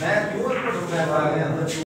मैं क्यों पढ़ूँगा